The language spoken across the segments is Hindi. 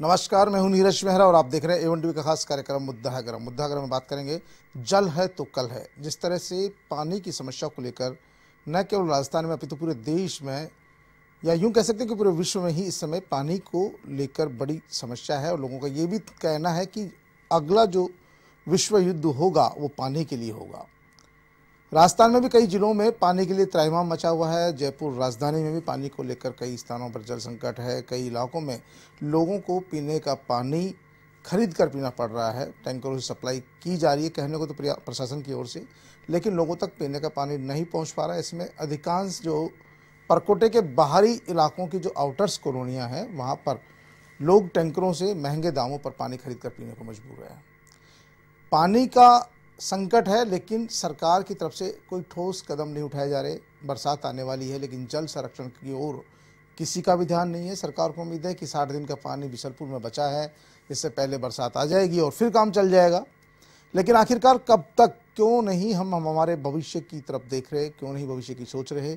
नमस्कार, मैं हूँ नीरज मेहरा और आप देख रहे हैं एवन टीवी का खास कार्यक्रम मुद्दा है गरम मुद्दा गरम में बात करेंगे, जल है तो कल है। जिस तरह से पानी की समस्या को लेकर, न केवल राजस्थान में, अपितु तो पूरे देश में, या यूँ कह सकते हैं कि पूरे विश्व में ही इस समय पानी को लेकर बड़ी समस्या है। और लोगों का ये भी कहना है कि अगला जो विश्व युद्ध होगा, वो पानी के लिए होगा। राजस्थान में भी कई जिलों में पानी के लिए त्राइमाम मचा हुआ है। जयपुर राजधानी में भी पानी को लेकर कई स्थानों पर जल संकट है। कई इलाकों में लोगों को पीने का पानी खरीद कर पीना पड़ रहा है। टैंकरों से सप्लाई की जा रही है कहने को तो प्रशासन की ओर से, लेकिन लोगों तक पीने का पानी नहीं पहुँच पा रहा है। इसमें अधिकांश जो परकोटे के बाहरी इलाकों की जो आउटर्स कॉलोनियाँ हैं, वहाँ पर लोग टैंकरों से महँगे दामों पर पानी खरीद कर पीने को मजबूर हैं। पानी का संकट है, लेकिन सरकार की तरफ़ से कोई ठोस कदम नहीं उठाए जा रहे। बरसात आने वाली है, लेकिन जल संरक्षण की ओर किसी का भी ध्यान नहीं है। सरकार को उम्मीद है कि साठ दिन का पानी बिसलपुर में बचा है, इससे पहले बरसात आ जाएगी और फिर काम चल जाएगा। लेकिन आखिरकार कब तक, क्यों नहीं हम हम हमारे भविष्य की तरफ़ देख रहे, क्यों नहीं भविष्य की सोच रहे,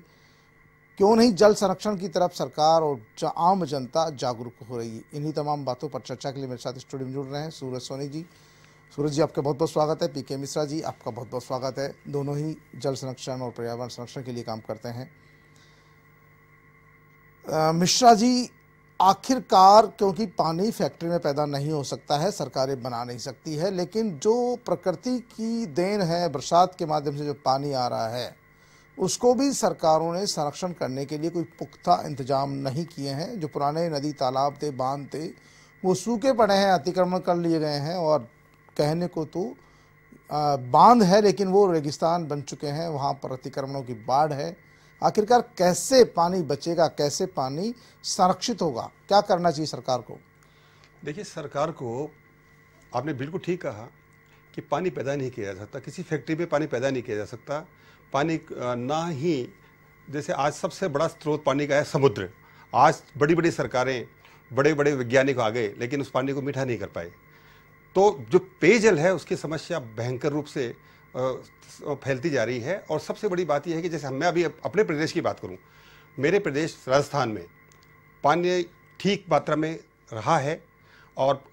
क्यों नहीं जल संरक्षण की तरफ़ सरकार और आम जनता जागरूक हो रही है। इन्हीं तमाम बातों पर चर्चा के लिए मेरे साथ स्टूडियो में जुड़ रहे हैं सूरज सोनी जी। सूरज जी, आपका बहुत बहुत स्वागत है। पीके मिश्रा जी, आपका बहुत बहुत स्वागत है। दोनों ही जल संरक्षण और पर्यावरण संरक्षण के लिए काम करते हैं। मिश्रा जी, आखिरकार, क्योंकि पानी फैक्ट्री में पैदा नहीं हो सकता है, सरकारें बना नहीं सकती है, लेकिन जो प्रकृति की देन है, बरसात के माध्यम से जो पानी आ रहा है, उसको भी सरकारों ने संरक्षण करने के लिए कोई पुख्ता इंतज़ाम नहीं किए हैं। जो पुराने नदी, तालाब थे, बाँध थे, वो सूखे पड़े हैं, अतिक्रमण कर लिए गए हैं और कहने को तो बाँध है, लेकिन वो रेगिस्तान बन चुके हैं, वहाँ पर अतिक्रमणों की बाढ़ है। आखिरकार कैसे पानी बचेगा, कैसे पानी संरक्षित होगा? क्या करना चाहिए सरकार को? देखिए, सरकार को आपने बिल्कुल ठीक कहा कि पानी पैदा नहीं किया जा सकता। किसी फैक्ट्री में पानी पैदा नहीं किया जा सकता। पानी ना ही, जैसे आज सबसे बड़ा स्रोत पानी का है समुद्र। आज बड़ी बड़ी सरकारें बड़े बड़े वैज्ञानिक आ गए, लेकिन उस पानी को मीठा नहीं कर पाए। तो जो पेयजल है, उसकी समस्या भयंकर रूप से फैलती जा रही है। और सबसे बड़ी बात यह है कि जैसे मैं अभी अपने प्रदेश की बात करूँ, मेरे प्रदेश राजस्थान में पानी ठीक मात्रा में रहा है और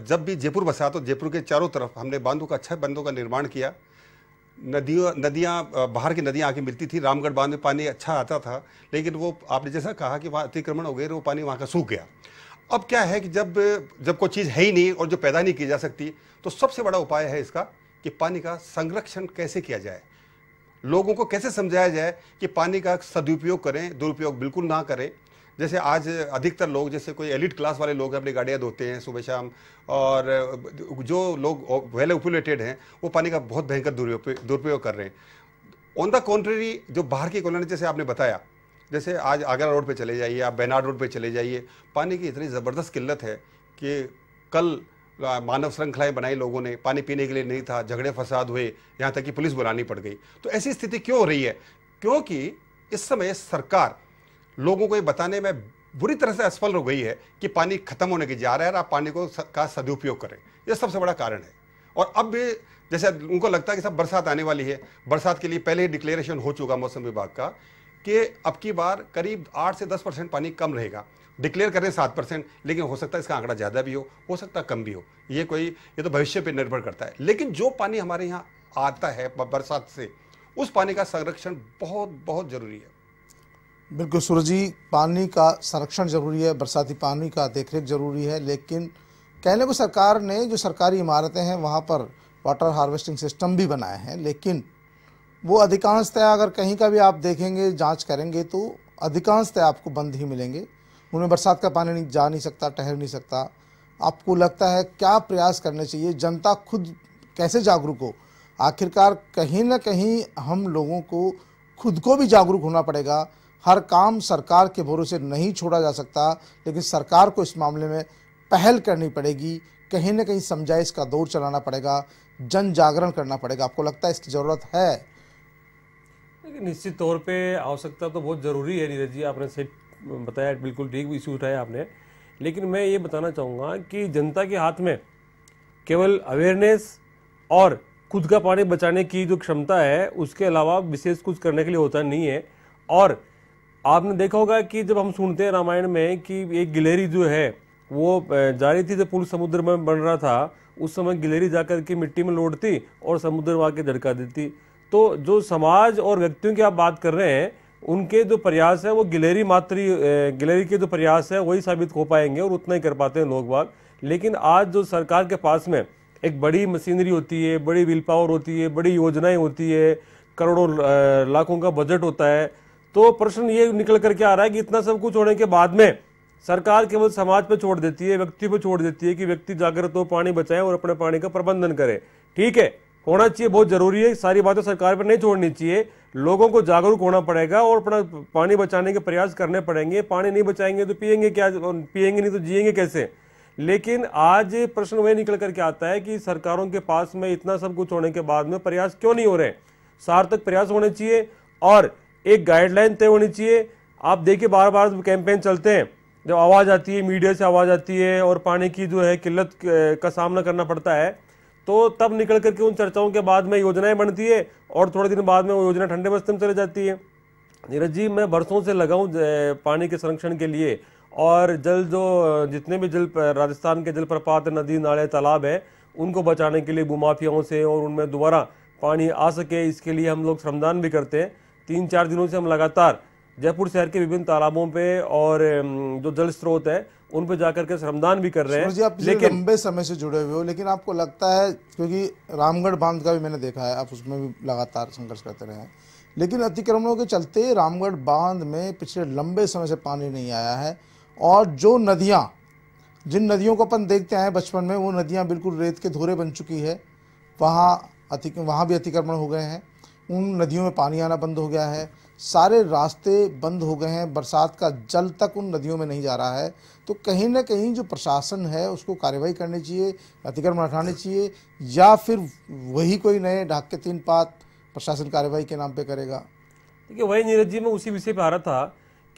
जब भी जयपुर बसा तो जयपुर के चारों तरफ़ हमने बांधों का अच्छा बांधों का निर्माण किया। नदियों, नदियाँ बाहर की नदियाँ आके मिलती थी, रामगढ़ बाँध में पानी अच्छा आता था, लेकिन वो आपने जैसा कहा कि वहाँ अतिक्रमण हो गए वो पानी वहाँ का सूख गया। अब क्या है कि जब जब कोई चीज़ है ही नहीं और जो पैदा नहीं की जा सकती तो सबसे बड़ा उपाय है इसका कि पानी का संरक्षण कैसे किया जाए। लोगों को कैसे समझाया जाए कि पानी का सदुपयोग करें, दुरुपयोग बिल्कुल ना करें। जैसे आज अधिकतर लोग, जैसे कोई एलिट क्लास वाले लोग अपनी गाड़ियाँ धोते हैं सुबह शाम, और जो लोग वेल ओपुलेटेड हैं, वो पानी का बहुत भयंकर दुरुपयोग कर रहे हैं। ऑन द कॉन्ट्रेरी जो बाहर की कॉलोनी जैसे आपने बताया जैसे आज आगरा रोड पे चले जाइए, आप बेनाड रोड पे चले जाइए, पानी की इतनी ज़बरदस्त किल्लत है कि कल मानव श्रृंखलाएँ बनाई लोगों ने, पानी पीने के लिए नहीं था, झगड़े फसाद हुए, यहाँ तक कि पुलिस बुलानी पड़ गई। तो ऐसी स्थिति क्यों हो रही है? क्योंकि इस समय सरकार, लोगों को ये बताने में बुरी तरह से असफल हो गई है कि पानी खत्म होने की जा रहा है और आप पानी को का सदुपयोग करें। यह सबसे बड़ा कारण है। और अब भी जैसे उनको लगता है कि सब बरसात आने वाली है। बरसात के लिए पहले ही डिक्लेरेशन हो चुका मौसम विभाग का कि अब की बार करीब आठ से दस परसेंट पानी कम रहेगा। डिक्लेयर करें सात परसेंट, लेकिन हो सकता है इसका आंकड़ा ज़्यादा भी हो हो सकता है कम भी हो। ये कोई, ये तो भविष्य पर निर्भर करता है। लेकिन जो पानी हमारे यहाँ आता है बरसात से, उस पानी का संरक्षण बहुत बहुत ज़रूरी है। बिल्कुल सूरज जी, पानी का संरक्षण ज़रूरी है, बरसाती पानी का देखरेख ज़रूरी है, लेकिन कहने को सरकार ने, जो सरकारी इमारतें हैं, वहाँ पर वाटर हार्वेस्टिंग सिस्टम भी बनाए हैं, लेकिन वो अधिकांशतः अगर कहीं का भी आप देखेंगे, जाँच करेंगे तो अधिकांशतः आपको बंद ही मिलेंगे। उनमें बरसात का पानी नहीं, जा नहीं सकता, ठहर नहीं सकता। आपको लगता है क्या प्रयास करने चाहिए? जनता खुद कैसे जागरूक हो? आखिरकार कहीं ना कहीं हम लोगों को खुद को भी जागरूक होना पड़ेगा। हर काम सरकार के भरोसे नहीं छोड़ा जा सकता, लेकिन सरकार को इस मामले में पहल करनी पड़ेगी। कहीं ना कहीं समझाइश का दौर चलाना पड़ेगा जन जागरण करना पड़ेगा। आपको लगता है इसकी ज़रूरत है? निश्चित तौर पे आवश्यकता तो बहुत ज़रूरी है नीरज जी, आपने सही बताया, बिल्कुल ठीक इशू उठाया आपने। लेकिन मैं ये बताना चाहूँगा कि जनता के हाथ में केवल अवेयरनेस और खुद का पानी बचाने की जो क्षमता है, उसके अलावा विशेष कुछ करने के लिए होता नहीं है। और आपने देखा होगा कि जब हम सुनते हैं रामायण में कि एक गिलेरी जो है, वो जा रही थी जब पुल समुद्र में बन रहा था, उस समय गिलहरी जाकर के मिट्टी में लौटती और समुद्र में आके झटका देती। तो जो समाज और व्यक्तियों की आप बात कर रहे हैं, उनके जो प्रयास है, वो गिलेरी मात्री गिलेरी के जो प्रयास है, वही साबित हो पाएँगे और उतना ही कर पाते हैं लोग बाग। लेकिन आज जो सरकार के पास में एक बड़ी मशीनरी होती है, बड़ी विल पावर होती है, बड़ी योजनाएँ होती है, करोड़ों लाखों का बजट होता है तो प्रश्न ये निकल करके आ रहा है कि इतना सब कुछ होने के बाद में सरकार केवल समाज पर छोड़ देती है, व्यक्ति पर छोड़ देती है कि व्यक्ति जागृत हो, पानी बचाए और अपने पानी का प्रबंधन करे। ठीक है? होना चाहिए, बहुत ज़रूरी है। सारी बातें सरकार पर नहीं छोड़नी चाहिए। लोगों को जागरूक होना पड़ेगा और अपना पानी बचाने के प्रयास करने पड़ेंगे। पानी नहीं बचाएँगे तो पियेंगे क्या? पिएँगे नहीं तो जिएँगे कैसे? लेकिन आज प्रश्न वही निकल करके आता है कि सरकारों के पास में इतना सब कुछ होने के बाद में प्रयास क्यों नहीं हो रहे? सार्थक प्रयास होने चाहिए और एक गाइडलाइन तय होनी चाहिए। आप देखिए बार बार कैंपेन चलते हैं। जब आवाज़ आती है, मीडिया से आवाज़ आती है और पानी की जो है किल्लत का सामना करना पड़ता है। तो तब निकल करके उन चर्चाओं के बाद में योजनाएँ बनती है और थोड़े दिन बाद में वो योजना ठंडे बस्ते में चले जाती है। नीरज जी, मैं बरसों से लगा हूँ पानी के संरक्षण के लिए और जल जो, जितने भी जल राजस्थान के जलप्रपात, नदी, नाले, तालाब है, उनको बचाने के लिए भूमाफियाओं से और उनमें दोबारा पानी आ सके, इसके लिए हम लोग श्रमदान भी करते हैं। तीन चार दिनों से हम लगातार जयपुर शहर के विभिन्न तालाबों पे और जो जल स्रोत है उन पर जाकर के श्रमदान भी कर रहे हैं। जी आप लेकिन लंबे समय से जुड़े हुए हो लेकिन आपको लगता है क्योंकि रामगढ़ बाँध का भी मैंने देखा है आप उसमें भी लगातार संघर्ष करते रहे हैं। लेकिन अतिक्रमणों के चलते रामगढ़ बाँध में पिछले लंबे समय से पानी नहीं आया है और जो नदियाँ जिन नदियों को अपन देखते आए बचपन में वो नदियाँ बिल्कुल रेत के धोरे बन चुकी है। वहाँ अति वहाँ भी अतिक्रमण हो गए हैं। उन नदियों में पानी आना बंद हो गया है। सारे रास्ते बंद हो गए हैं। बरसात का जल तक उन नदियों में नहीं जा रहा है। तो कहीं ना कहीं जो प्रशासन है, उसको कार्रवाई करनी चाहिए, अतिक्रमण हटाने चाहिए, या फिर वही कोई नए ढाक के तीन पात प्रशासन कार्रवाई के नाम पे करेगा। देखिए, वही नीरज जी, मैं उसी विषय पर आ रहा था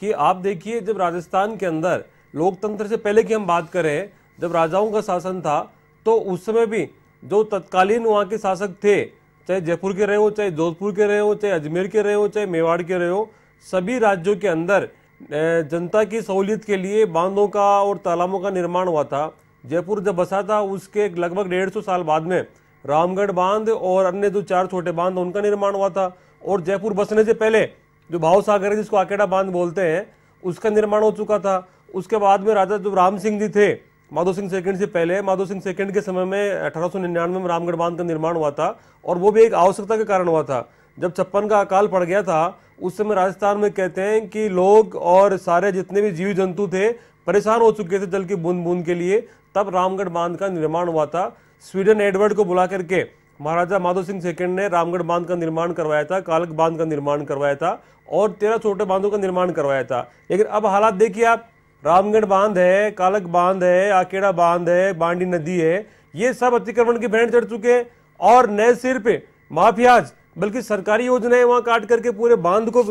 कि आप देखिए, जब राजस्थान के अंदर लोकतंत्र से पहले की हम बात करें, जब राजाओं का शासन था तो उस समय भी जो तत्कालीन वहाँ के शासक थे, चाहे जयपुर के रहे हो, चाहे जोधपुर के रहे हो, चाहे अजमेर के रहे हो, चाहे मेवाड़ के रहे हो, सभी राज्यों के अंदर जनता की सहूलियत के लिए बांधों का और तालाबों का निर्माण हुआ था। जयपुर जब बसा था, उसके लगभग डेढ़ सौ साल बाद में रामगढ़ बाँध और अन्य जो चार छोटे बाँध उनका निर्माण हुआ था। और जयपुर बसने से पहले जो भाव सागर है, जिसको आकेड़ा बाँध बोलते हैं, उसका निर्माण हो चुका था। उसके बाद में राजा जो राम सिंह जी थे माधो सिंह सेकंड से पहले माधो सिंह सेकंड के समय में अठारह सौ निन्यानवे में रामगढ़ बाँध का निर्माण हुआ था और वो भी एक आवश्यकता के कारण हुआ था। जब छप्पन का अकाल पड़ गया था उस समय राजस्थान में कहते हैं कि लोग और सारे जितने भी जीव जंतु थे, परेशान हो चुके थे जल की बूंद बूंद के लिए। तब रामगढ़ बाँध का निर्माण हुआ था। स्वीडन एडवर्ड को बुला करके महाराजा माधो सिंह सेकंड ने रामगढ़ बाँध का निर्माण करवाया था, कालक बाँध का निर्माण करवाया था और तेरह छोटे बांधों का निर्माण करवाया था। लेकिन अब हालात देखिए आप, रामगढ़ बाँध है, कालक बाँध है, आकेड़ा बाँध है, बांडी नदी है, ये सब अतिक्रमण की भेंट चढ़ चुके हैं और नए सिर पे माफियाज बल्कि सरकारी योजनाएँ वहाँ काट करके पूरे बाँध को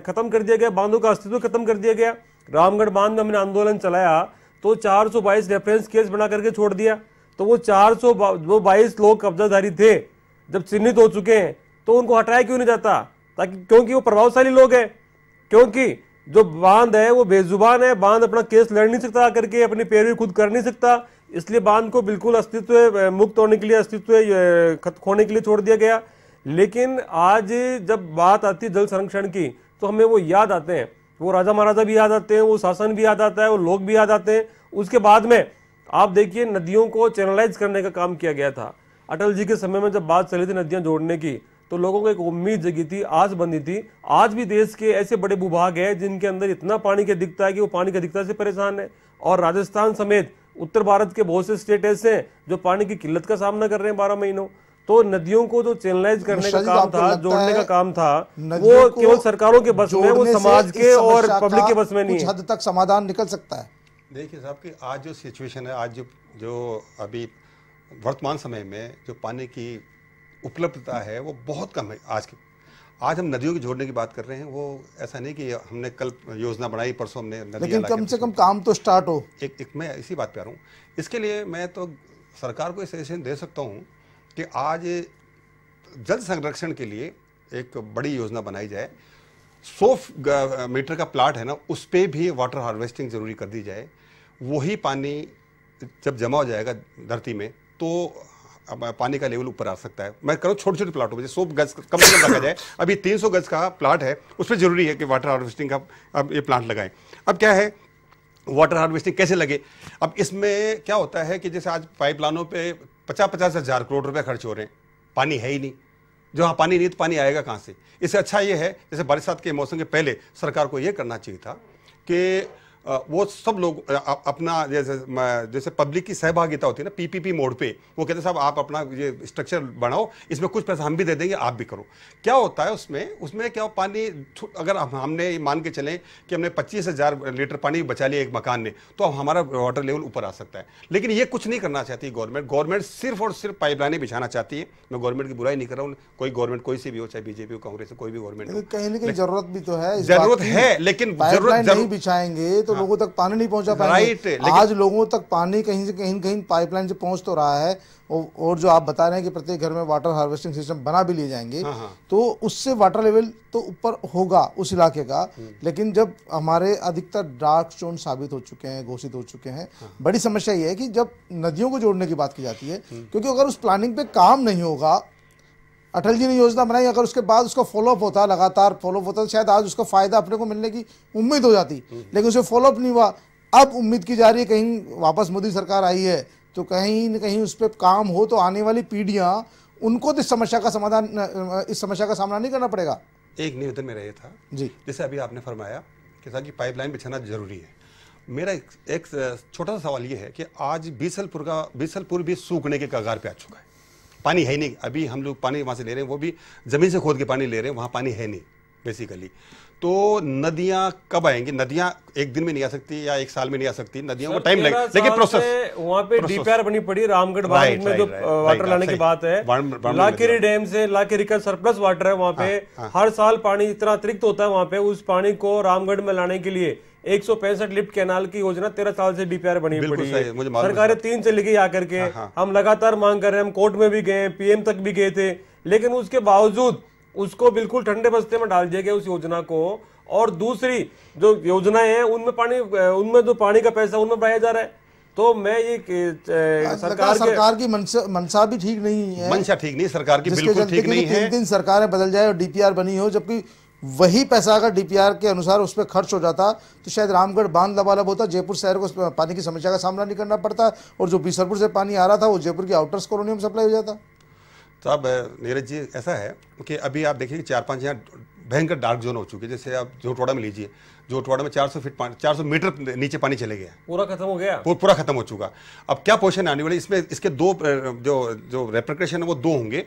खत्म कर दिया गया, बांधों का अस्तित्व खत्म कर दिया गया। रामगढ़ बाँध में हमने आंदोलन चलाया तो 422 रेफरेंस केस बना करके छोड़ दिया। तो वो 400 बा- वो बाईस लोग कब्जाधारी थे, जब चिन्हित हो चुके हैं तो उनको हटाया क्यों नहीं जाता? ताकि, क्योंकि वो प्रभावशाली लोग हैं। क्योंकि जो बाँध है, वो बेजुबान है, बाँध अपना केस लड़ नहीं सकता करके अपनी पैरवी खुद कर नहीं सकता। इसलिए बाँध को बिल्कुल अस्तित्व मुक्त होने के लिए अस्तित्व खोने के लिए छोड़ दिया गया। लेकिन आज जब बात आती है जल संरक्षण की तो हमें वो याद आते हैं। वो राजा महाराजा भी याद आते हैं, वो शासन भी याद आता है, वो लोग भी याद आते हैं। उसके बाद में आप देखिए नदियों को चैनलाइज करने का काम किया गया था। अटल जी के समय में जब बात चली थी नदियाँ जोड़ने की तो लोगों को एक उम्मीद जगी थी, आस बंधी थी। आज भी देश के ऐसे बड़े भूभाग है जिनके अंदर इतना पानी की अधिकता है कि वो पानी की अधिकता से परेशान है। और राजस्थान समेत उत्तर भारत के बहुत से स्टेट ऐसे हैं जो पानी की किल्लत का सामना कर रहे हैं बारह महीनों। तो नदियों को जो चैनलाइज करने का काम था जोड़ने का काम था वो केवल सरकारों के बस में वो समाज के और पब्लिक के बस में नहीं हद तक समाधान निकल सकता है। देखिए साहब कि आज जो सिचुएशन है आज जो जो अभी वर्तमान समय में जो पानी की उपलब्धता है वो बहुत कम है आज की। आज हम नदियों की जोड़ने की बात कर रहे हैं वो ऐसा नहीं कि हमने कल योजना बनाई परसों हमने लेकिन कम से कम काम तो स्टार्ट हो। एक एक मैं इसी बात पे आ रहा हूँ। इसके लिए मैं तो सरकार को सजेशन दे सकता हूँ कि आज जल संरक्षण के लिए एक बड़ी योजना बनाई जाए। सौ मीटर का प्लाट है ना, उस पर भी वाटर हार्वेस्टिंग ज़रूरी कर दी जाए। वही पानी जब जमा हो जाएगा धरती में तो पानी का लेवल ऊपर आ सकता है। मैं करूँ छोटे छोटे प्लाटों में सौ गज कम से कम रखा जाए। अभी 300 गज का प्लाट है उस पर ज़रूरी है कि वाटर हार्वेस्टिंग का अब ये प्लांट लगाएँ। अब क्या है? वाटर हार्वेस्टिंग कैसे लगे? अब इसमें क्या होता है कि जैसे आज पाइपलाइनों पे पचास पचास हज़ार करोड़ रुपए खर्च हो रहे हैं। पानी है ही नहीं। जो हाँ पानी नहीं तो पानी आएगा कहाँ से? इससे अच्छा ये है, जैसे बरसात के मौसम के पहले सरकार को ये करना चाहिए था कि वो सब लोग अपना जैसे जैसे पब्लिक की सहभागिता होती है ना पीपीपी मोड पे वो कहते हैं साहब आप अपना ये स्ट्रक्चर बनाओ इसमें कुछ पैसा हम भी दे देंगे आप भी करो। क्या होता है उसमें उसमें क्या हो, पानी अगर हम हमने मान के चलें कि हमने पच्चीस हज़ार लीटर पानी बचा लिया एक मकान ने तो अब हमारा वाटर लेवल ऊपर आ सकता है। लेकिन ये कुछ नहीं करना चाहती गवर्नमेंट गवर्नमेंट सिर्फ़ और सिर्फ़ पाइपलाइनें बिछाना चाहती है। मैं गवर्नमेंट की बुराई नहीं कर रहा हूँ। कोई गवर्नमेंट कोई सी भी हो चाहे बीजेपी हो कांग्रेस हो कोई भी गवर्नमेंट कहीं ना कहीं ज़रूरत भी तो है ज़रूरत है, लेकिन जरूरत- नहीं बिछाएँगे तो लोगों तक पानी नहीं पहुँचा पाएँगे लेकिन- आज लोगों तक पानी कहीं से कहीं कहीं पाइपलाइन से पहुँच तो रहा है और जो आप बता रहे हैं कि प्रत्येक घर में वाटर हार्वेस्टिंग सिस्टम बना भी लिए जाएँगे हाँ, हाँ। तो उससे वाटर लेवल तो ऊपर होगा उस इलाके का हम्म। लेकिन जब हमारे अधिकतर डार्क स्टोन साबित हो चुके हैं घोषित हो चुके हैं हाँ। बड़ी समस्या ये है कि जब नदियों को जोड़ने की बात की जाती है हम्म। क्योंकि अगर उस प्लानिंग पे काम नहीं होगा अटल जी ने योजना बनाई अगर उसके बाद उसका फॉलोअप होता लगातार फॉलोअप होता तो शायद आज उसका फ़ायदा अपने को मिलने की उम्मीद हो जाती। लेकिन उसे फॉलोअप नहीं हुआ। अब उम्मीद की जा रही है कहीं वापस मोदी सरकार आई है तो कहीं न कहीं उस पर काम हो तो आने वाली पीढ़ियाँ उनको तो इस समस्या का समाधान इस समस्या का सामना नहीं करना पड़ेगा। एक निवेदन मेरा ये था जी। जैसे अभी आपने फरमाया कि ताकि पाइपलाइन बिछाना ज़रूरी है। मेरा एक, एक छोटा सा सवाल ये है कि आज बीसलपुर का बीसलपुर भी सूखने के कगार पे आ चुका है। पानी है नहीं। अभी हम लोग पानी वहाँ से ले रहे हैं, वो भी ज़मीन से खोद के पानी ले रहे हैं, वहाँ पानी है नहीं बेसिकली तो नदियाँ कब आएँगी? नदियाँ एक दिन में नहीं आ सकती या एक साल में नहीं आ सकती? नदियों को टाइम लगेगा लेकिन प्रोसेस वहाँ पे डीपीआर बनी पड़ी रामगढ़ बाँध में जो वाटर लाने की बात है। लाकेरी डैम से लाकेरी का सरप्लस वाटर है वहाँ पे। हाँ, हर साल पानी इतना अतिरिक्त होता है वहाँ पे उस पानी को रामगढ़ में लाने के लिए एक सौ पैंसठ लिफ्ट कैनाल की योजना तेरह साल से डीपीआर बनी पड़ी है। मुझे सरकारें तीन से गई आकर के। हाँ। हम लगातार मांग कर रहे हैं हम कोर्ट में भी गए पीएम तक भी गए थे। लेकिन उसके बावजूद उसको बिल्कुल ठंडे बस्ते में डाल दिया गया उस योजना को। और दूसरी जो योजनाएँ हैं उनमें पानी उनमें जो पानी का पैसा उनमें बढ़ाया जा रहा है। तो मैं ये कि, सरकार सरकार सरकार की मनसा मनसा भी ठीक नहीं है। मंशा ठीक नहीं सरकार की बिल्कुल ठीक नहीं है। तीन सरकारें बदल जाए और डीपीआर बनी हो जबकि वही पैसा अगर डीपीआर के अनुसार उस पर खर्च हो जाता तो शायद रामगढ़ बाँध लबालब होता जयपुर शहर को पानी की समस्या का सामना नहीं करना पड़ता और जो बीसरपुर से पानी आ रहा था वो जयपुर की आउटर्स कॉलोनी में सप्लाई हो जाता। तो अब नीरज जी ऐसा है कि अभी आप देखिए चार पाँच यहाँ भयंकर डार्क जोन हो चुके हैं। जैसे आप जोटवाड़ा में लीजिए जोटवाड़ा में 400 फीट पानी 400 मीटर नीचे पानी चले गया। पूरा खत्म हो गया? वो पूरा खत्म हो चुका। अब क्या पोषण आने वाली इसमें इसके दो जो जो रेप्रिकेशन है वो दो होंगे।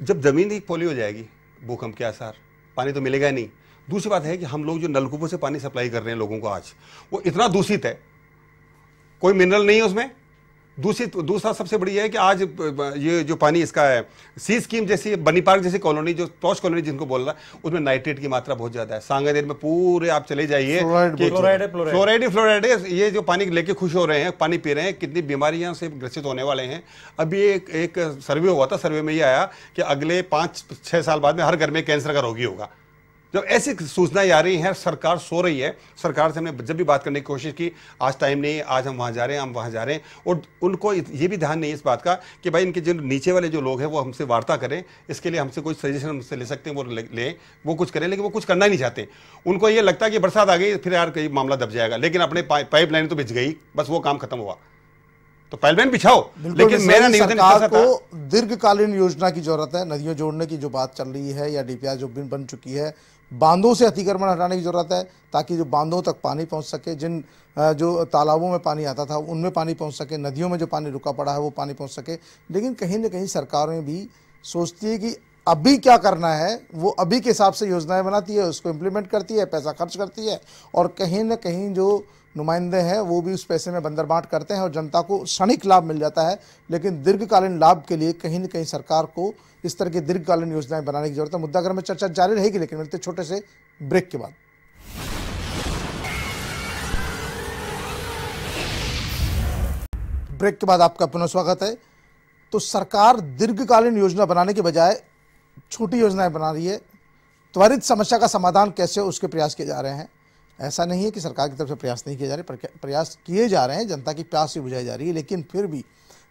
जब ज़मीन ही पोली हो जाएगी भूकंप के आसार पानी तो मिलेगा नहीं। दूसरी बात है कि हम लोग जो नलकूपों से पानी सप्लाई कर रहे हैं लोगों को आज वो इतना दूषित है। कोई मिनरल नहीं है उसमें। दूसरी दूसरा सबसे बड़ी है कि आज ये जो पानी इसका है सी स्कीम जैसी बनी पार्क जैसी कॉलोनी जो पॉश कॉलोनी जिनको बोल रहा है उसमें नाइट्रेट की मात्रा बहुत ज़्यादा है। सांगानेर में पूरे आप चले जाइए फ्लोराइड फ्लोराइड है, फ्लोराइड। फ्लोराइड ही फ्लोराइड है। ये जो पानी लेके खुश हो रहे हैं पानी पी रहे हैं कितनी बीमारियाँ से ग्रसित होने वाले हैं। अभी एक एक सर्वे हुआ था सर्वे में ये आया कि अगले पाँच छः साल बाद में हर घर में कैंसर का रोगी होगा। जब ऐसी सूचनाएँ आ रही हैं सरकार सो रही है। सरकार से हमने जब भी बात करने की कोशिश की आज टाइम नहीं आज हम वहाँ जा रहे हैं हम वहाँ जा रहे हैं। और उनको ये भी ध्यान नहीं है इस बात का कि भाई इनके जो नीचे वाले जो लोग हैं वो हमसे वार्ता करें। इसके लिए हमसे कोई सजेशन हमसे ले सकते हैं वो ले, वो कुछ करें लेकिन वो कुछ करना ही नहीं चाहते। उनको ये लगता है कि बरसात आ गई फिर यार कहीं मामला दब जाएगा। लेकिन अपने पाइप लाइन तो बिछ गई बस वो काम खत्म हुआ। तो पाइपलाइन बिछाओ। लेकिन मेरा निवेदन को दीर्घकालीन योजना की ज़रूरत है। नदियों जोड़ने की जो बात चल रही है या डीपीआर जो बिन बन चुकी है बांधों से अतिक्रमण हटाने की ज़रूरत है, ताकि जो बांधों तक पानी पहुँच सके, जिन जो तालाबों में पानी आता था, उनमें पानी पहुँच सके, नदियों में जो पानी रुका पड़ा है, वो पानी पहुँच सके। लेकिन कहीं ना कहीं सरकारें भी सोचती है कि अभी क्या करना है, वो अभी के हिसाब से योजनाएँ बनाती है, उसको इम्प्लीमेंट करती है, पैसा खर्च करती है, और कहीं ना कहीं जो नुमाइंदे हैं, वो भी उस पैसे में बंदर बांट करते हैं और जनता को क्षणिक लाभ मिल जाता है, लेकिन दीर्घकालीन लाभ के लिए कहीं ना कहीं सरकार को इस तरह की दीर्घकालीन योजनाएँ बनाने की ज़रूरत है। मुद्दा अगर में चर्चा जारी रहेगी, लेकिन मिलते छोटे से ब्रेक के बाद। ब्रेक के बाद आपका पुनः स्वागत है। तो सरकार दीर्घकालीन योजना बनाने के बजाय छोटी योजनाएँ बना रही है। त्वरित समस्या का समाधान कैसे उसके प्रयास किए जा रहे हैं? ऐसा नहीं है कि सरकार की तरफ़ से प्रयास नहीं किए जा रहे प्रयास किए जा रहे हैं, जनता की प्यास भी बुझाई जा रही है, लेकिन फिर भी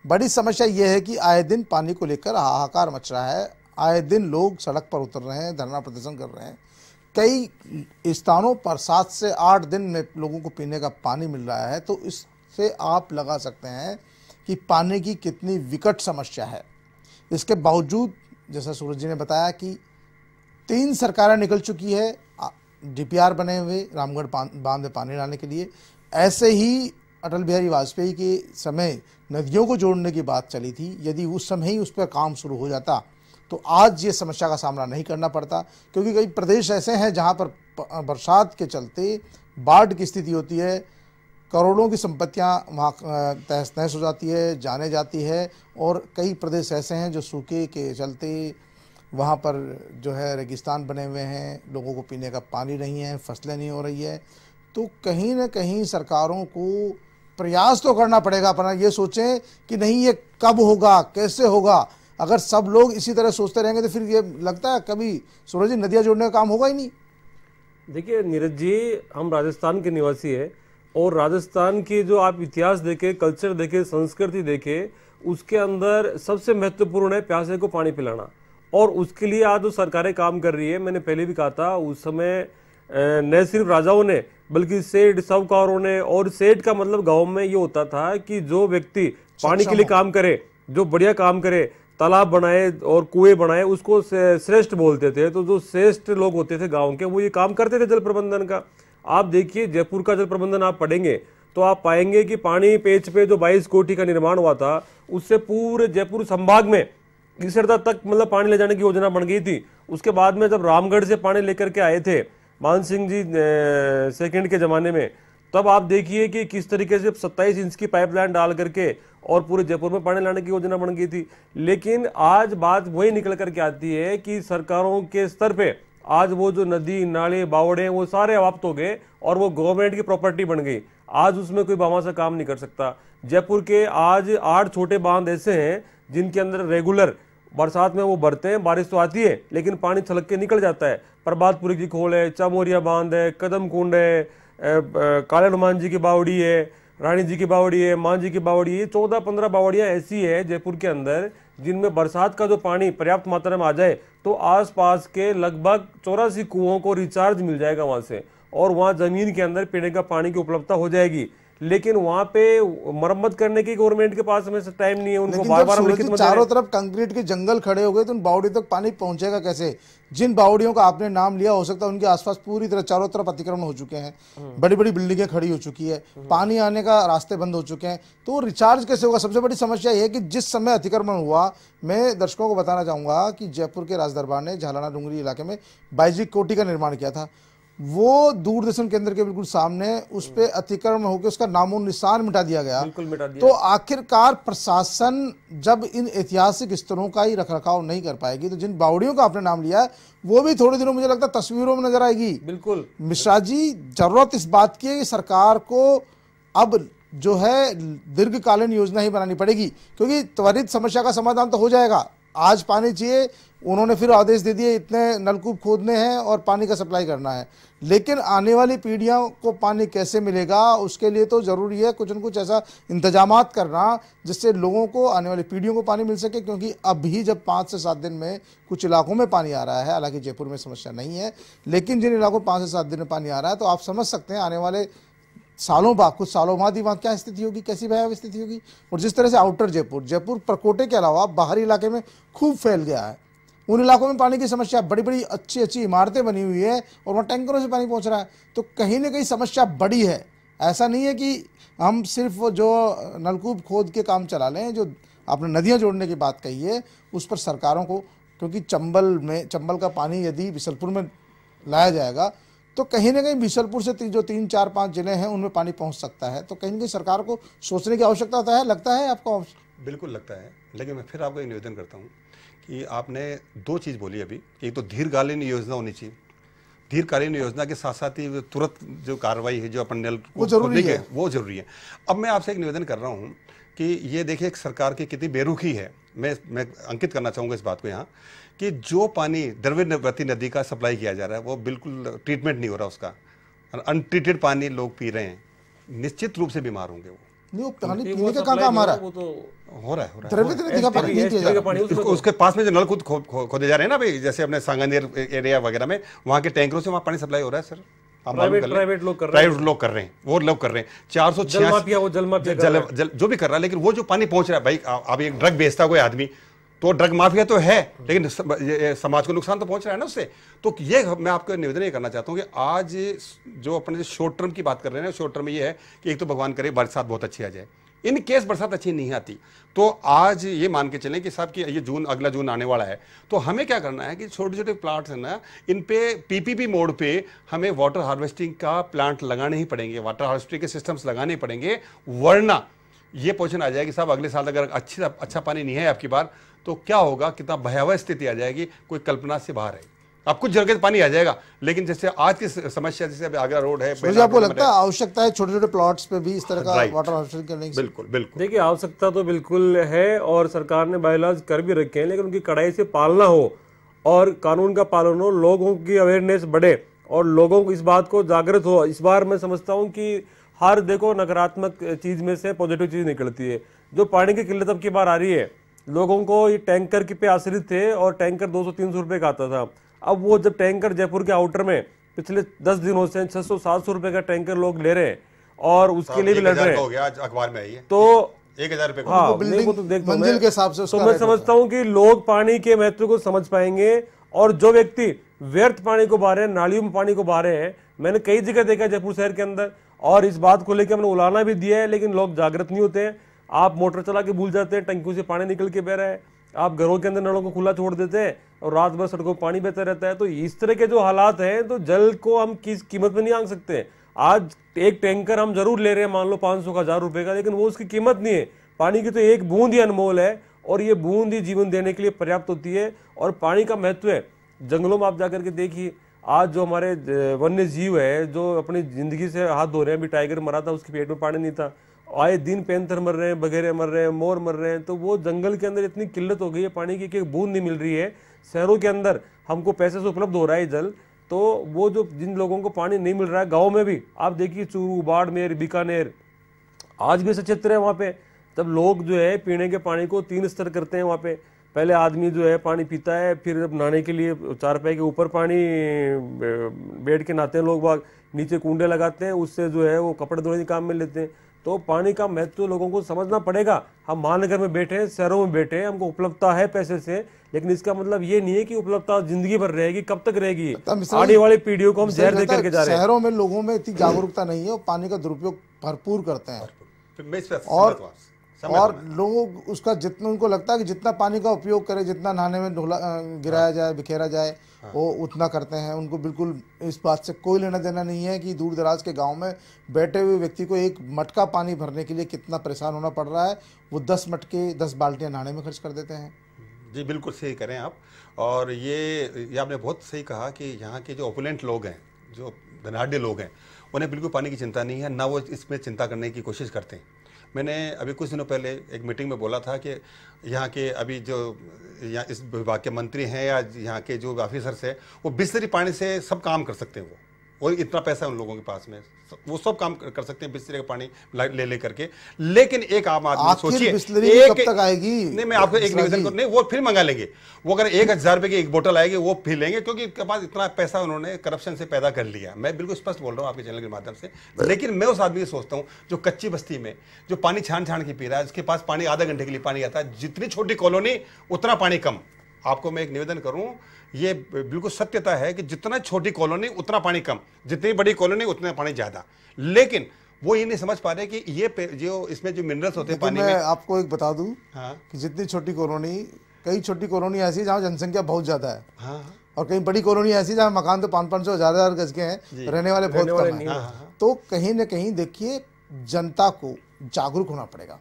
बड़ी समस्या ये है कि आए दिन पानी को लेकर हाहाकार मच रहा है। आए दिन लोग सड़क पर उतर रहे हैं, धरना प्रदर्शन कर रहे हैं। कई स्थानों पर सात से आठ दिन में लोगों को पीने का पानी मिल रहा है तो इससे आप लगा सकते हैं कि पानी की कितनी विकट समस्या है। इसके बावजूद, जैसा सूरज जी ने बताया कि तीन सरकारें निकल चुकी है डीपीआर बने हुए रामगढ़ बाँध में पानी लाने के लिए। ऐसे ही अटल बिहारी वाजपेयी के समय नदियों को जोड़ने की बात चली थी। यदि उस समय ही उस पर काम शुरू हो जाता तो आज ये समस्या का सामना नहीं करना पड़ता, क्योंकि कई प्रदेश ऐसे हैं जहाँ पर बरसात के चलते बाढ़ की स्थिति होती है, करोड़ों की संपत्तियाँ वहाँ तहस नहस हो जाती है, जाने जाती है, और कई प्रदेश ऐसे हैं जो सूखे के चलते वहाँ पर जो है रेगिस्तान बने हुए हैं, लोगों को पीने का पानी नहीं है, फ़सलें नहीं हो रही है। तो कहीं ना कहीं सरकारों को प्रयास तो करना पड़ेगा अपना, ये सोचें कि नहीं, ये कब होगा, कैसे होगा? अगर सब लोग इसी तरह सोचते रहेंगे तो फिर ये लगता है कभी सूरज जी नदियाँ जोड़ने का काम होगा ही नहीं। देखिए, नीरज जी, हम राजस्थान के निवासी है और राजस्थान की जो आप इतिहास देखें, कल्चर देखें, संस्कृति देखें, उसके अंदर सबसे महत्वपूर्ण है प्यासे को पानी पिलाना। और उसके लिए आज जो सरकारें काम कर रही है। मैंने पहले भी कहा था उस समय न सिर्फ़ राजाओं ने बल्कि सेठ साहूकारों ने और सेठ का मतलब गाँव में ये होता था कि जो व्यक्ति पानी के लिए काम करे जो बढ़िया काम करे तालाब बनाए और कुएँ बनाए उसको श्रेष्ठ बोलते थे। तो जो श्रेष्ठ लोग होते थे गाँव के वो ये काम करते थे जल प्रबंधन का। आप देखिए जयपुर का जल प्रबंधन आप पढ़ेंगे तो आप पाएँगे कि पानी पेच पे जो 22 कोटी का निर्माण हुआ था उससे पूरे जयपुर संभाग में ईसरदा तक मतलब पानी ले जाने की योजना बन गई थी। उसके बाद में जब रामगढ़ से पानी लेकर के आए थे, मान सिंह जी सेकंड के ज़माने में, तब आप देखिए कि किस तरीके से 27 इंच की पाइपलाइन डाल करके और पूरे जयपुर में पानी लाने की योजना बन गई थी। लेकिन आज बात वही निकल करके आती है कि सरकारों के स्तर पे आज वो जो नदी, नाले, बावड़े वो सारे अवाप्त हो गए और वो गवर्नमेंट की प्रॉपर्टी बन गई। आज उसमें कोई बामा सा काम नहीं कर सकता। जयपुर के आज आठ छोटे बाँध ऐसे हैं जिनके अंदर रेगुलर बरसात में वो भरते हैं, बारिश तो आती है, लेकिन पानी छलक के निकल जाता है। प्रभातपुरी की खोल है, चामोरिया बाँध है, कदम कुंड है काले हनुमान जी की बावड़ी है, रानी जी की बावड़ी है, माँ जी की बावड़ी है चौदह पंद्रह बावड़ियाँ ऐसी है जयपुर के अंदर, जिनमें बरसात का जो पानी पर्याप्त मात्रा में आ जाए तो आसपास के लगभग चौरासी कुओं को रिचार्ज मिल जाएगा वहाँ से, और वहाँ ज़मीन के अंदर पीने का पानी की उपलब्धता हो जाएगी। लेकिन वहाँ पे मरम्मत करने की गवर्नमेंट के पास में टाइम नहीं है उनको बार बार लिखित चारों तरफ़ कंक्रीट के जंगल खड़े हो गए तो उन बावड़ी तक पानी पहुंचेगा कैसे? जिन बावड़ियों का आपने नाम लिया हो सकता है उनके आसपास पूरी तरह चारों तरफ़ अतिक्रमण हो चुके हैं। हम्म। बड़ी बड़ी बिल्डिंगें खड़ी हो चुकी है। पानी आने का रास्ते बंद हो चुके हैं। तो रिचार्ज कैसे होगा? सबसे बड़ी समस्या ये है कि जिस समय अतिक्रमण हुआ मैं दर्शकों को बताना चाहूँगा कि जयपुर के राजदरबार ने झालाना डूंगरी इलाके में बाईजी कोटी का निर्माण किया था। वो दूरदर्शन केंद्र के बिल्कुल सामने उस पर अतिक्रमण होकर उसका नामो निशान मिटा दिया गया। बिल्कुल मिटा दिया। तो आखिरकार प्रशासन जब इन ऐतिहासिक स्तरों का ही रखरखाव नहीं कर पाएगी तो जिन बावड़ियों का आपने नाम लिया है वो भी थोड़े दिनों मुझे लगता है तस्वीरों में नज़र आएगी। बिल्कुल। मिश्रा जी ज़रूरत इस बात की है कि सरकार को अब जो है दीर्घकालीन योजना ही बनानी पड़ेगी क्योंकि त्वरित समस्या का समाधान तो हो जाएगा। आज पानी चाहिए उन्होंने फिर आदेश दे दिए इतने नलकूप खोदने हैं और पानी का सप्लाई करना है। लेकिन आने वाली पीढ़ियों को पानी कैसे मिलेगा, उसके लिए तो ज़रूरी है कुछ न कुछ ऐसा इंतज़ाम करना जिससे लोगों को, आने वाली पीढ़ियों को पानी मिल सके, क्योंकि अभी जब पाँच से सात दिन में कुछ इलाकों में पानी आ रहा है, हालाँकि जयपुर में समस्या नहीं है, लेकिन जिन इलाकों में पाँच से सात दिन में पानी आ रहा है तो आप समझ सकते हैं आने वाले सालों बाद, कुछ सालों बाद ही वहाँ क्या स्थिति होगी, कैसी भयावह स्थिति होगी। और जिस तरह से आउटर जयपुर जयपुर प्रकोटे के अलावा बाहरी इलाके में खूब फैल गया है। उन इलाकों में पानी की समस्या बड़ी बड़ी अच्छी अच्छी इमारतें बनी हुई है और वहाँ टैंकरों से पानी पहुँच रहा है। तो कहीं ना कहीं समस्या बड़ी है। ऐसा नहीं है कि हम सिर्फ़ जो नलकूप खोद के काम चला लें, जो आपने नदियाँ जोड़ने की बात कही है, उस पर सरकारों को, क्योंकि चंबल में, चंबल का पानी यदि बिसलपुर में लाया जाएगा तो कहीं ना कहीं बिसलपुर से ती- जो तीन चार पाँच ज़िले हैं, उनमें पानी पहुँच सकता है। तो कहीं ना कहीं सरकार को सोचने की आवश्यकता होता है, लगता है आपको? बिल्कुल लगता है। लेकिन मैं फिर आपको निवेदन करता हूँ कि आपने दो चीज़ बोली अभी। एक तो दीर्घकालीन योजना होनी चाहिए। दीर्घकालीन योजना के साथ साथ ही तुरंत जो कार्रवाई है जो अपन नल वो ज़रूरी है। वो ज़रूरी है। अब मैं आपसे एक निवेदन कर रहा हूँ कि ये देखिए एक सरकार की कितनी बेरुखी है। मैं मैं अंकित करना चाहूँगा इस बात को यहाँ कि जो पानी द्रव्यवती नदी का सप्लाई किया जा रहा है वो बिल्कुल ट्रीटमेंट नहीं हो रहा उसका। अनट्रीटेड पानी लोग पी रहे हैं। निश्चित रूप से बीमार होंगे वो। नहीं वो पानी पीने का कहाँ काम आ रहा है, वो तो हो रहा है हो रहा है। का पानी नहीं दिया जा रहा उसको- उसके पास में जो नल खुद खो, खो, खोदे जा रहे हैं ना भाई जैसे अपने सांगानेर एरिया वगैरह में वहाँ के टैंकरों से वहाँ पानी सप्लाई हो रहा है सर। प्राइवेट लोग कर रहे हैं। प्राइवेट लोग कर रहे हैं वो लोग कर रहे हैं। चार सौ जल माफिया वो जल माफिया जो भी कर रहा है लेकिन वो जो पानी पहुँच रहा है भाई अभी अब एक ड्रग बेचता है कोई आदमी तो ड्रग माफिया तो है, लेकिन समाज को नुकसान तो पहुँच रहा है ना उससे। तो ये मैं आपको निवेदन ये करना चाहता हूँ कि आज जो अपने शॉर्ट टर्म की बात कर रहे हैं शॉर्ट टर्म ये है कि एक तो भगवान करे, बरसात बहुत अच्छी आ जाए। इन केस बरसात अच्छी नहीं आती तो आज ये मान के चलें कि साहब कि ये जून, अगला जून आने वाला है तो हमें क्या करना है कि छोटे छोटे प्लांट्स हैं ना, इन पे पीपीपी मोड पे हमें वाटर हार्वेस्टिंग का प्लांट लगाने ही पड़ेंगे वाटर हार्वेस्टिंग के सिस्टम्स लगाने पड़ेंगे, वरना ये क्वेश्चन आ जाएगी, साहब, अगले साल अगर अच्छी अच्छा पानी नहीं है आपकी बार तो क्या होगा कितना भयावह स्थिति आ जाएगी कोई कल्पना से बाहर है अब कुछ जगह पानी आ जाएगा लेकिन जैसे आज की समस्या जैसे अभी आगरा रोड है मुझे आपको लगता है आवश्यकता है छोटे छोटे प्लॉट्स पे भी इस तरह का वाटर हार्वेस्टिंग करने की? बिल्कुल बिल्कुल। देखिए आवश्यकता तो बिल्कुल है और सरकार ने बायोलॉज कर भी रखे हैं लेकिन उनकी कड़ाई से पालना हो और कानून का पालन हो लोगों की अवेयरनेस बढ़े और लोगों को इस बात को जागृत हो। इस बार मैं समझता हूँ कि हर देखो नकारात्मक चीज़ में से पॉजिटिव चीज़ निकलती है। जो पानी की किल्लत अब की बार आ रही है लोगों को ये टैंकर की पे आश्रित थे और टैंकर 200-300 रुपए का आता था। अब वो जब टैंकर जयपुर के आउटर में पिछले 10 दिनों से 600-700 रुपए का टैंकर लोग ले रहे हैं और उसके लिए भी लड़ रहे हैं। अखबार में है। तो एक हज़ार रुपए हाँ तो देखता मंजिल मैं। के हिसाब से तो मैं समझता हूँ कि लोग पानी के महत्व को समझ पाएँगे और जो व्यक्ति व्यर्थ पानी को बहा रहे हैं नालियों में पानी को बहा रहे हैं मैंने कई जगह देखा है जयपुर शहर के अंदर और इस बात को लेकर हमने उलाना भी दिया है लेकिन लोग जागृत नहीं होते हैं। आप मोटर चला के भूल जाते हैं, टंकियों से पानी निकल के बह रहा है। आप घरों के अंदर नलों को खुला छोड़ देते हैं और रात भर सड़कों पर पानी बहता रहता है। तो इस तरह के जो हालात हैं तो जल को हम किस कीमत में नहीं आंक सकते आज एक टैंकर हम ज़रूर ले रहे हैं, मान लो पाँच सौ का, हज़ार रुपये का, लेकिन वो उसकी कीमत नहीं है। पानी की तो एक बूंद ही अनमोल है और ये बूंद ही जीवन देने के लिए पर्याप्त होती है और पानी का महत्व है। जंगलों में आप जाकर के देखिए, आज जो हमारे वन्य जीव है, जो अपनी ज़िंदगी से हाथ धो रहे हैं, अभी टाइगर मरा था, उसके पेट में पानी नहीं था। आए दिन पैंथर मर रहे हैं, बघेरे मर रहे हैं, मोर मर रहे हैं तो वो जंगल के अंदर इतनी किल्लत हो गई है, पानी की एक बूंद नहीं मिल रही है। शहरों के अंदर हमको पैसे से उपलब्ध हो रहा है जल। तो वो जो जिन लोगों को पानी नहीं मिल रहा है, गाँव में भी, आप देखिए चूरू, बाड़मेर, बीकानेर, आज भी ऐसा क्षेत्र है वहाँ पे। तब लोग जो है पीने के पानी को तीन स्तर करते हैं वहाँ पे। पहले आदमी जो है पानी पीता है, फिर जब नहाने के लिए चारपाई के ऊपर पानी बैठ के नहाते हैं लोग बाग, नीचे कुंडे लगाते हैं, उससे जो है वो कपड़े धोने के काम में लेते हैं। तो पानी का महत्व लोगों को समझना पड़ेगा। हम महानगर में बैठे हैं शहरों में बैठे हैं हमको उपलब्धता है पैसे से लेकिन इसका मतलब ये नहीं है कि उपलब्धता ज़िंदगी भर रहेगी कब तक रहेगी? आने वाली पीढ़ियों को हम शहर जहर दे करके जा रहे हैं। शहरों में लोगों में इतनी जागरूकता नहीं है और पानी का दुरुपयोग भरपूर करते हैं। फिर मैं इस पे और हूँ और लोग उसका जितना उनको लगता है कि जितना पानी का उपयोग करें जितना नहाने में ढोला गिराया जाए बिखेरा जाए वो उतना करते हैं। उनको बिल्कुल इस बात से कोई लेना देना नहीं है कि दूर दराज के गाँव में बैठे हुए व्यक्ति को एक मटका पानी भरने के लिए कितना परेशान होना पड़ रहा है। वो दस मटके दस बाल्टियाँ नहाने में खर्च कर देते हैं। जी बिल्कुल सही करें आप। और ये ये आपने बहुत सही कहा कि यहाँ के जो ओपुलेंट लोग हैं जो धनाढ़ लोग हैं उन्हें बिल्कुल पानी की चिंता नहीं है ना वो इसमें चिंता करने की कोशिश करते हैं। मैंने अभी कुछ दिनों पहले एक मीटिंग में बोला था कि यहाँ के अभी जो, यहाँ इस विभाग के मंत्री हैं या यहाँ के जो ऑफिसर्स हैं, वो बिस्तरी पानी से सब काम कर सकते हैं वो। और इतना पैसा है उन लोगों के पास में। वो सब काम कर सकते हैं बिस्तरे का पानी ले ले करके। लेकिन एक आम आदमी सोचिए कब तक आएगी? नहीं मैं आपको एक निवेदन। करूँ नहीं वो फिर मंगा लेंगे वो अगर एक हज़ार रुपए की एक बोतल आएगी वो फिर लेंगे क्योंकि इनके पास इतना पैसा उन्होंने करप्शन से पैदा कर लिया। मैं बिल्कुल स्पष्ट बोल रहा हूँ आपके चैनल के माध्यम से। लेकिन मैं उस आदमी को सोचता हूँ जो कच्ची बस्ती में जो पानी छान छान के पी रहा है उसके पास पानी आधा घंटे के लिए पानी आता है जितनी छोटी कॉलोनी उतना पानी कम। आपको मैं एक निवेदन करूँ ये बिल्कुल सत्यता है कि जितना छोटी कॉलोनी उतना पानी कम। जितनी बड़ी कॉलोनी उतना पानी ज़्यादा। लेकिन वो ये नहीं समझ पा रहे कि ये जो इसमें जो मिनरल्स होते हैं पानी मैं में आपको एक बता दूँ हाँ। कि जितनी छोटी कॉलोनी कई छोटी कॉलोनी ऐसी है जहाँ जनसंख्या बहुत ज़्यादा है। हाँ और कई बड़ी कॉलोनी ऐसी जहाँ मकान तो पाँच पाँच सौ हज़ार हज़ार गज के हैं। रहने वाले बहुत वाले कम हैं। तो कहीं ना कहीं देखिए जनता को जागरूक होना पड़ेगा।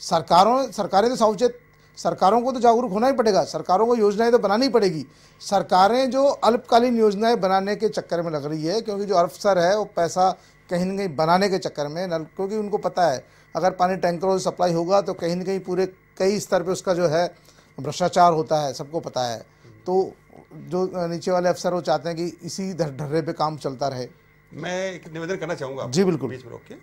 सरकारों सरकारें तो सावचेत सरकारों को तो जागरूक होना ही पड़ेगा सरकारों को योजनाएँ तो बनानी पड़ेगी। सरकारें जो अल्पकालीन योजनाएँ बनाने के चक्कर में लग रही है क्योंकि जो अफसर है वो पैसा कहीं ना कहीं बनाने के चक्कर में नल क्योंकि उनको पता है अगर पानी टैंकरों से सप्लाई होगा तो कहीं ना कहीं पूरे कई स्तर पर उसका जो है भ्रष्टाचार होता है सबको पता है। तो जो नीचे वाले अफसर वो चाहते हैं कि इसी ढर्रे पे काम चलता रहे। मैं एक निवेदन करना चाहूँगा जी, बिल्कुल। बीच में रोक के।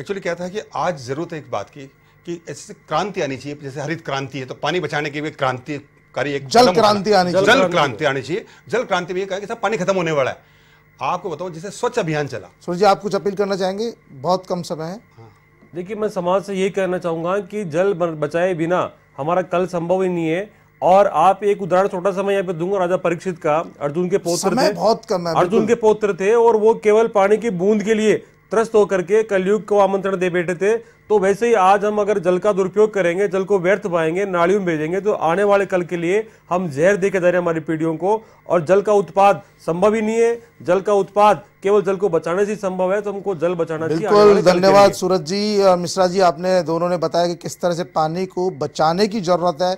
एक्चुअली क्या था कि आज ज़रूरत है एक बात की कि ऐसे क्रांति आनी चाहिए जैसे हरित क्रांति है तो पानी बचाने की भी क्रांतिकारी एक जल क्रांति आनी चाहिए। जल क्रांति आनी चाहिए। जल क्रांति में ये कहा कि साहब पानी खत्म होने वाला है। आपको बताओ जैसे स्वच्छ अभियान चला। सूरज जी आप कुछ अपील करना चाहेंगे? बहुत कम समय है। देखिए मैं समाज से यही कहना चाहूँगा कि जल बचाए बिना हमारा कल संभव ही नहीं है। और आप एक उदाहरण छोटा सा मैं यहाँ पे दूँगा राजा परीक्षित का। अर्जुन के पौत्र समय थे। बहुत कम है अर्जुन के पौत्र थे और वो केवल पानी की बूंद के लिए त्रस्त होकर के कलयुग को आमंत्रण दे बैठे थे। तो वैसे ही आज हम अगर जल का दुरुपयोग करेंगे जल को व्यर्थ पाएँगे नालियों में भेजेंगे तो आने वाले कल के लिए हम जहर दे के जा रहे हैं हमारी पीढ़ियों को। और जल का उत्पाद संभव ही नहीं है। जल का उत्पाद केवल जल को बचाने से संभव है तो हमको जल बचाना चाहिए। बिल्कुल धन्यवाद सूरज जी। और मिश्रा जी आपने दोनों ने बताया कि किस तरह से पानी को बचाने की ज़रूरत है।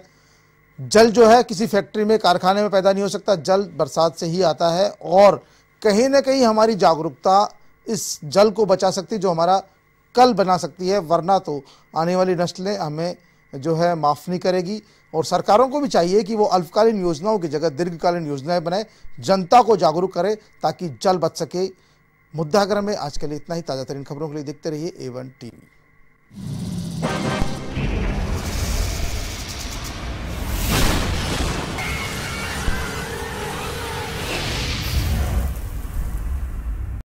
जल जो है किसी फैक्ट्री में कारखाने में पैदा नहीं हो सकता। जल बरसात से ही आता है और कहीं ना कहीं हमारी जागरूकता इस जल को बचा सकती जो हमारा कल बना सकती है, वरना तो आने वाली नस्लें हमें जो है माफ़ नहीं करेगी। और सरकारों को भी चाहिए कि वो अल्पकालीन योजनाओं की जगह दीर्घकालीन योजनाएँ बनाए, जनता को जागरूक करें ताकि जल बच सके। मुद्दागर में आज के लिए इतना ही, ताज़ा तरीन खबरों के लिए देखते रहिए ए वन टीवी